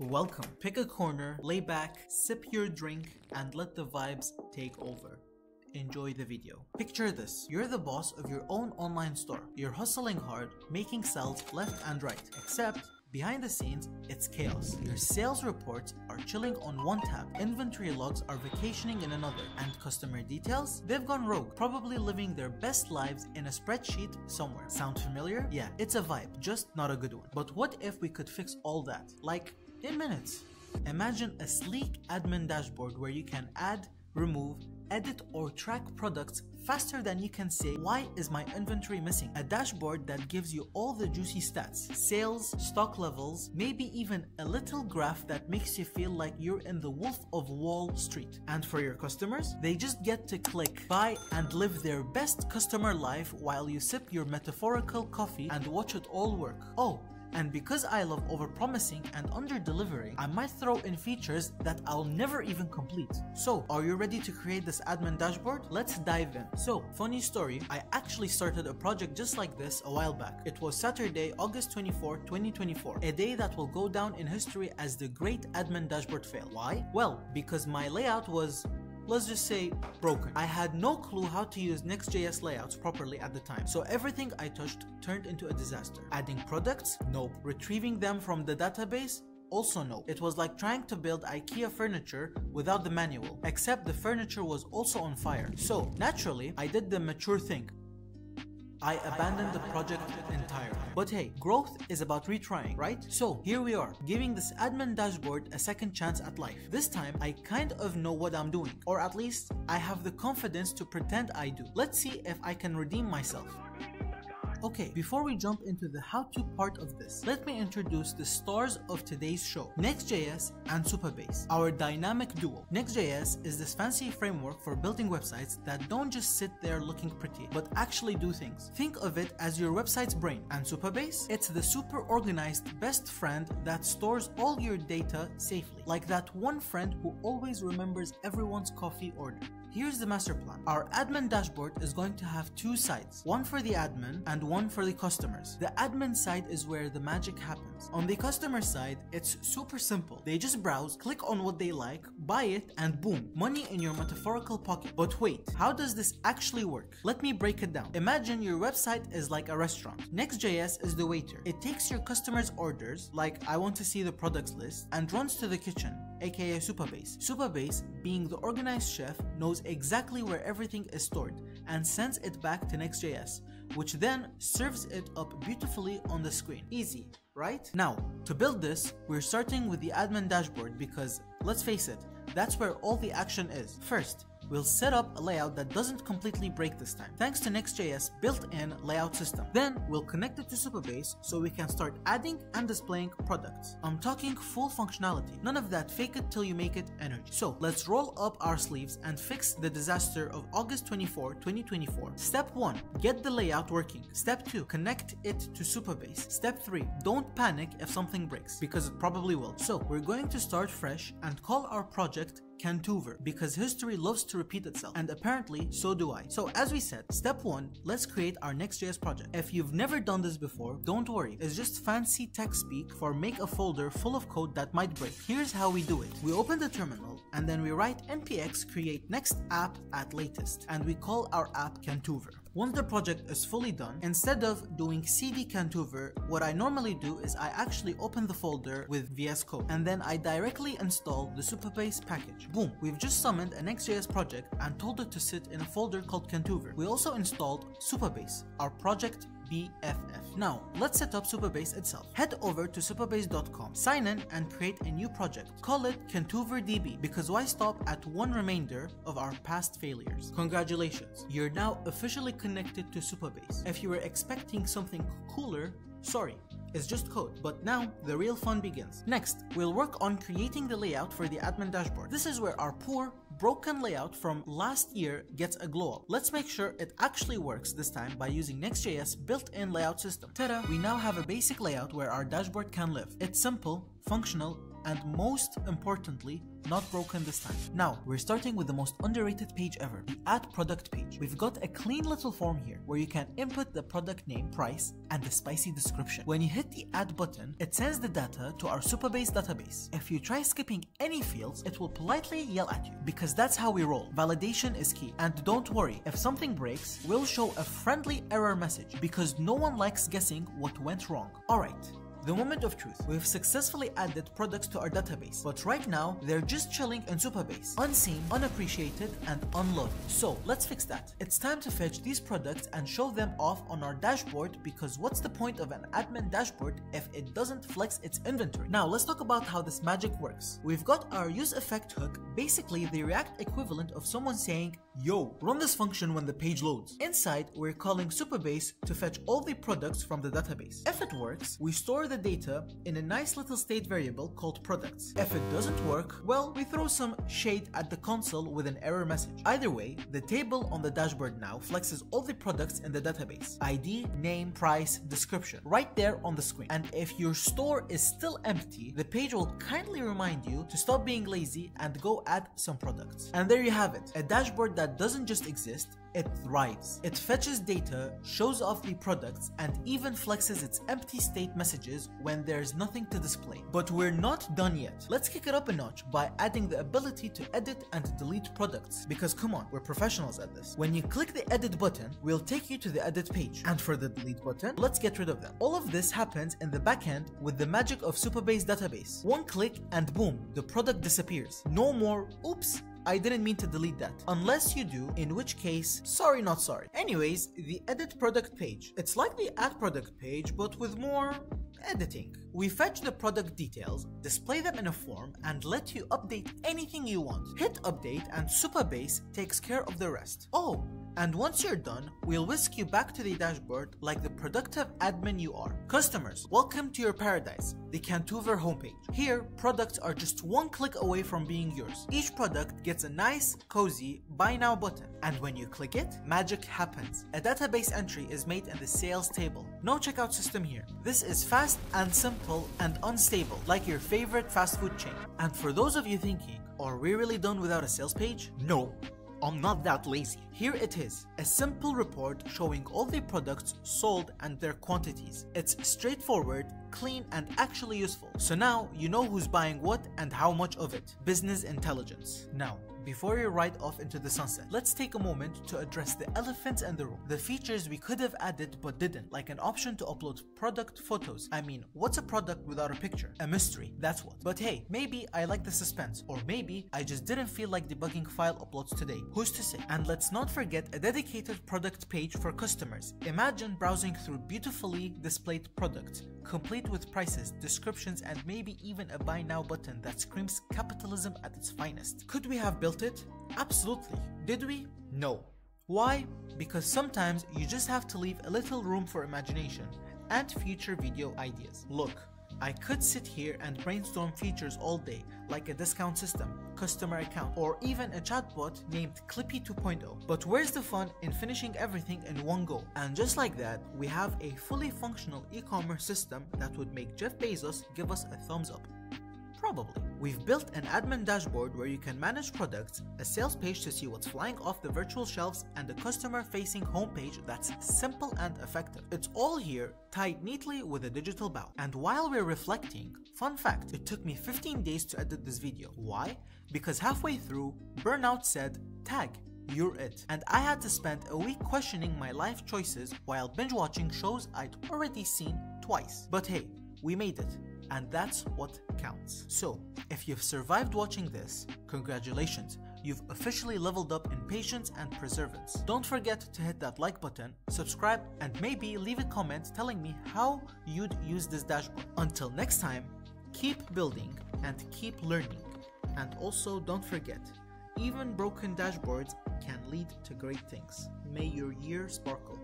Welcome. Pick a corner, lay back, sip your drink, and let the vibes take over. Enjoy the video. Picture this. You're the boss of your own online store. You're hustling hard, making sales left and right. Except, behind the scenes, it's chaos. Your sales reports are chilling on one tab, inventory logs are vacationing in another, and customer details? They've gone rogue, probably living their best lives in a spreadsheet somewhere. Sound familiar? Yeah, it's a vibe, just not a good one. But what if we could fix all that? Like, in minutes. Imagine a sleek admin dashboard where you can add, remove, edit or track products faster than you can say why is my inventory missing? A dashboard that gives you all the juicy stats sales stock levels maybe even a little graph that makes you feel like you're in the wolf of wall street. And for your customers they just get to click buy and live their best customer life while you sip your metaphorical coffee and watch it all work. Oh and because I love overpromising and under-delivering, I might throw in features that I'll never even complete. So, are you ready to create this admin dashboard? Let's dive in. So, funny story, I actually started a project just like this a while back. It was Saturday, August 24, 2024, a day that will go down in history as the great admin dashboard fail. Why? Well, because my layout was let's just say broken. I had no clue how to use Next.js layouts properly at the time, so everything I touched turned into a disaster. Adding products? Nope. Retrieving them from the database? Also no. It was like trying to build IKEA furniture without the manual, except the furniture was also on fire. So, naturally, I did the mature thing. I abandoned the project entirely. But hey, growth is about retrying, right? So here we are, giving this admin dashboard a second chance at life. This time, I kind of know what I'm doing, or at least I have the confidence to pretend I do. Let's see if I can redeem myself. Okay, before we jump into the how-to part of this, let me introduce the stars of today's show, Next.js and Supabase, our dynamic duo. Next.js is this fancy framework for building websites that don't just sit there looking pretty, but actually do things. Think of it as your website's brain. And Supabase? It's the super organized best friend that stores all your data safely, like that one friend who always remembers everyone's coffee order. Here's the master plan. Our admin dashboard is going to have two sides, one for the admin and one for the customers. The admin side is where the magic happens. On the customer side, it's super simple. They just browse, click on what they like, buy it, and boom, money in your metaphorical pocket. But wait, how does this actually work? Let me break it down. Imagine your website is like a restaurant. Next.js is the waiter. It takes your customers' orders, like I want to see the products list, and runs to the kitchen aka Supabase. Supabase, being the organized chef, knows exactly where everything is stored and sends it back to Next.js, which then serves it up beautifully on the screen. Easy, right? Now, to build this, we're starting with the admin dashboard because, let's face it, that's where all the action is. First, we'll set up a layout that doesn't completely break this time, thanks to Next.js built-in layout system. Then we'll connect it to Supabase so we can start adding and displaying products. I'm talking full functionality, none of that fake it till you make it energy. So let's roll up our sleeves and fix the disaster of August 24, 2024. Step 1. Get the layout working. Step 2. Connect it to Supabase. Step 3. Don't panic if something breaks, because it probably will. So we're going to start fresh and call our project Cantuver because history loves to repeat itself and apparently so do I. So as we said, step 1, let's create our Next.js project. If you've never done this before, don't worry, it's just fancy tech speak for make a folder full of code that might break. Here's how we do it. We open the terminal and then we write npx create next app at latest and we call our app Cantuver. Once the project is fully done, instead of doing cd cantuver, what I normally do is I actually open the folder with VS Code and then I directly install the Supabase package. Boom, we've just summoned an Next.js project and told it to sit in a folder called Cantuver. We also installed Supabase, our project BFF. Now, let's set up Supabase itself. Head over to supabase.com, sign in and create a new project. Call it CantuverDB because why stop at one remainder of our past failures? Congratulations, you're now officially connected to Supabase. If you were expecting something cooler, sorry, it's just code, but now the real fun begins. Next, we'll work on creating the layout for the admin dashboard. This is where our poor, broken layout from last year gets a glow up. Let's make sure it actually works this time by using Next.js built-in layout system. Ta-da! We now have a basic layout where our dashboard can live. It's simple, functional, and most importantly, not broken this time. Now, we're starting with the most underrated page ever, the add product page. We've got a clean little form here where you can input the product name, price, and the spicy description. When you hit the add button, it sends the data to our Supabase database. If you try skipping any fields, it will politely yell at you because that's how we roll. Validation is key. And don't worry, if something breaks, we'll show a friendly error message because no one likes guessing what went wrong. Alright, the moment of truth. We've successfully added products to our database, but right now they're just chilling in Supabase, unseen, unappreciated, and unloved. So let's fix that. It's time to fetch these products and show them off on our dashboard because what's the point of an admin dashboard if it doesn't flex its inventory? Now let's talk about how this magic works. We've got our use effect hook, basically the React equivalent of someone saying, yo, run this function when the page loads. Inside, we're calling Supabase to fetch all the products from the database. If it works, we store the data in a nice little state variable called products. If it doesn't work, well, we throw some shade at the console with an error message. Either way, the table on the dashboard now flexes all the products in the database. ID, name, price, description, right there on the screen. And if your store is still empty, the page will kindly remind you to stop being lazy and go add some products. And there you have it, a dashboard that doesn't just exist, it thrives. It fetches data, shows off the products, and even flexes its empty state messages when there's nothing to display. But we're not done yet. Let's kick it up a notch by adding the ability to edit and delete products. Because come on, we're professionals at this. When you click the edit button, we'll take you to the edit page. And for the delete button, let's get rid of them. All of this happens in the backend with the magic of Supabase database. One click and boom, the product disappears. No more, oops, I didn't mean to delete that. Unless you do, in which case, sorry not sorry. Anyways, the edit product page. It's like the add product page, but with more editing. We fetch the product details, display them in a form, and let you update anything you want. Hit update and Supabase takes care of the rest. Oh, and once you're done, we'll whisk you back to the dashboard like the productive admin you are. Customers, welcome to your paradise, the Cantuver homepage. Here, products are just one click away from being yours. Each product gets a nice, cozy buy now button, and when you click it, magic happens. A database entry is made in the sales table. No checkout system here. This is fast and simple and unstable, like your favorite fast food chain. And for those of you thinking, are we really done without a sales page? No. I'm not that lazy. Here it is, a simple report showing all the products sold and their quantities. It's straightforward, clean and actually useful. So now you know who's buying what and how much of it. Business intelligence. Now, before you ride off into the sunset, let's take a moment to address the elephant in the room. The features we could have added but didn't, like an option to upload product photos. I mean, what's a product without a picture? A mystery, that's what. But hey, maybe I like the suspense, or maybe I just didn't feel like debugging file uploads today. Who's to say? And let's not forget a dedicated product page for customers. Imagine browsing through beautifully displayed products, complete with prices, descriptions, and maybe even a buy now button that screams capitalism at its finest. Could we have built it? Absolutely. Did we? No. Why? Because sometimes you just have to leave a little room for imagination and future video ideas. Look, I could sit here and brainstorm features all day, like a discount system, customer account, or even a chatbot named Clippy 2.0. But where's the fun in finishing everything in one go? And just like that, we have a fully functional e-commerce system that would make Jeff Bezos give us a thumbs up. Probably. We've built an admin dashboard where you can manage products, a sales page to see what's flying off the virtual shelves, and a customer facing homepage that's simple and effective. It's all here, tied neatly with a digital bow. And while we're reflecting, fun fact, it took me 15 days to edit this video. Why? Because halfway through, Burnout said, tag, you're it. And I had to spend a week questioning my life choices while binge watching shows I'd already seen twice. But hey, we made it and that's what counts. So, if you've survived watching this, congratulations, you've officially leveled up in patience and perseverance. Don't forget to hit that like button, subscribe, and maybe leave a comment telling me how you'd use this dashboard. Until next time, keep building and keep learning. And also don't forget, even broken dashboards can lead to great things. May your year sparkle.